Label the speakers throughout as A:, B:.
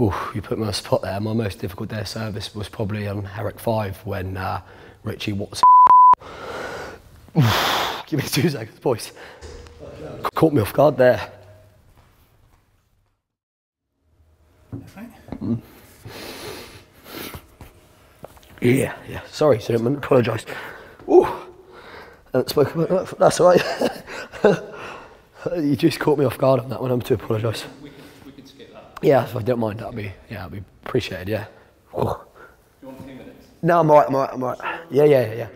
A: Ooh, you put me on a spot there. My most difficult day of service was probably on Herrick 5 when uh, Richie Watson. Give me two seconds, boys. Caught me off guard there. Mm. Yeah, yeah. Sorry, gentlemen. Apologise. Ooh, haven't spoken about that. That's all right. you just caught me off guard on that one. I'm to apologise.
B: We can, we can skip that.
A: Yeah, if I don't mind, that'd be yeah, that'd be appreciated. Yeah. Ooh.
B: You want two minutes?
A: No, I'm alright. I'm alright. I'm alright. Yeah, yeah, yeah, yeah.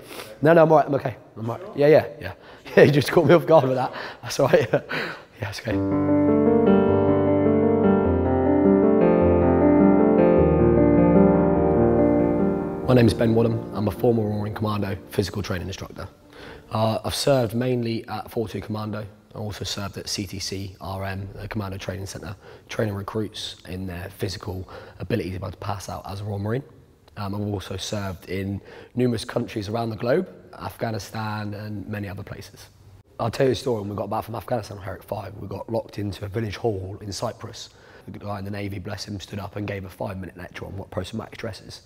A: No, no, I'm alright. I'm okay. I'm alright. Yeah, yeah, yeah. Yeah, you just caught me off guard with that. That's all right. Yeah, it's okay. My name is Ben Wadham. I'm a former Royal Marine Commando physical training instructor. Uh, I've served mainly at 42 Commando. I also served at CTC RM, the Commando Training Centre, training recruits in their physical ability to be able to pass out as a Royal Marine. Um, I've also served in numerous countries around the globe, Afghanistan and many other places. I'll tell you a story when we got back from Afghanistan on Herrick 5. We got locked into a village hall in Cyprus. The guy in the Navy, bless him, stood up and gave a five minute lecture on what post-traumatic stress is.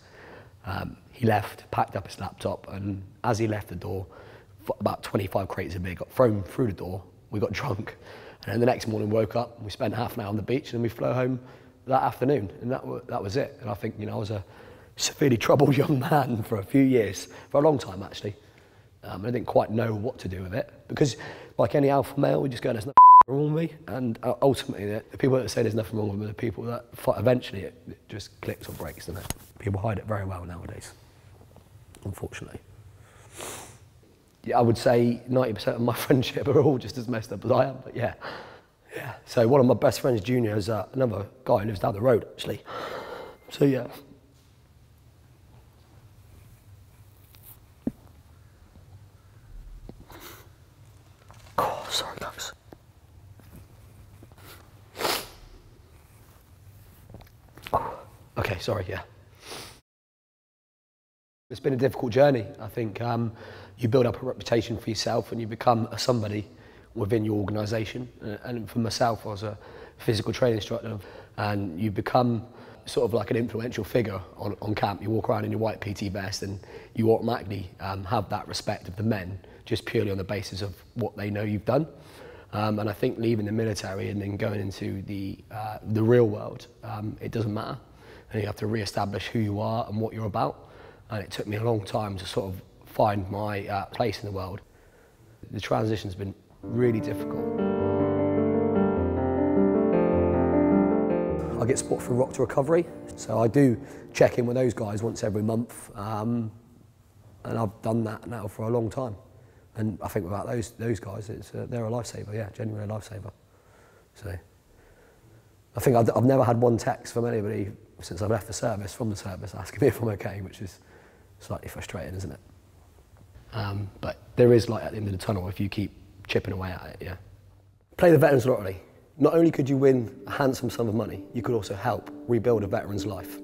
A: Um, he left, packed up his laptop, and as he left the door, about 25 crates of beer got thrown through the door. We got drunk, and then the next morning woke up. We spent half an hour on the beach, and then we flew home that afternoon, and that that was it. And I think you know I was a severely troubled young man for a few years, for a long time actually. Um, I didn't quite know what to do with it because, like any alpha male, we just go, "There's nothing wrong with me." And uh, ultimately, the, the people that say there's nothing wrong with me are the people that eventually it, it just clicks or breaks, doesn't it? People hide it very well nowadays, unfortunately. I would say 90% of my friendship are all just as messed up as I am, but yeah. Yeah. So one of my best friends, Junior, is uh, another guy who lives down the road, actually. So yeah. Oh, sorry, guys. Okay, sorry, yeah. It's been a difficult journey. I think um, you build up a reputation for yourself and you become a somebody within your organisation. And for myself, I was a physical training instructor, and you become sort of like an influential figure on, on camp. You walk around in your white PT vest, and you automatically um, have that respect of the men just purely on the basis of what they know you've done. Um, and I think leaving the military and then going into the uh, the real world, um, it doesn't matter, and you have to re-establish who you are and what you're about. And it took me a long time to sort of find my uh, place in the world. The transition's been really difficult. I get support through Rock to Recovery, so I do check in with those guys once every month, um, and I've done that now for a long time. And I think without those those guys, it's, uh, they're a lifesaver, yeah, genuinely a lifesaver. So I think I've, I've never had one text from anybody since I've left the service, from the service, asking me if I'm okay, which is slightly frustrating, isn't it? Um, but there is light at the end of the tunnel if you keep chipping away at it, yeah. Play the Veterans Lottery. Not only could you win a handsome sum of money, you could also help rebuild a veteran's life.